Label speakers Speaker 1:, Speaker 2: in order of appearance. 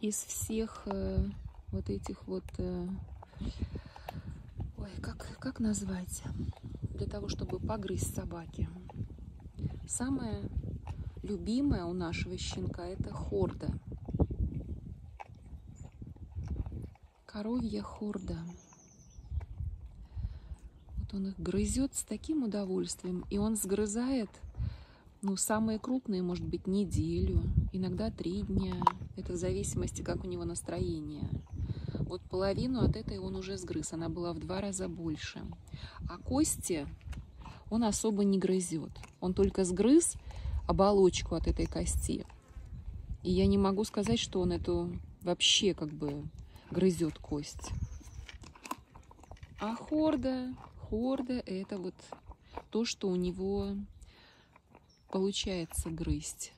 Speaker 1: из всех э, вот этих вот... Э, ой, как, как назвать? Для того, чтобы погрызть собаки. Самое любимое у нашего щенка это хорда. Коровья хорда. Вот он их грызет с таким удовольствием, и он сгрызает, ну, самые крупные, может быть, неделю, иногда три дня. Это в зависимости, как у него настроение. Вот половину от этой он уже сгрыз, она была в два раза больше. А кости он особо не грызет. Он только сгрыз оболочку от этой кости. И я не могу сказать, что он эту вообще как бы грызет кость. А хорда, хорда это вот то, что у него получается грызть.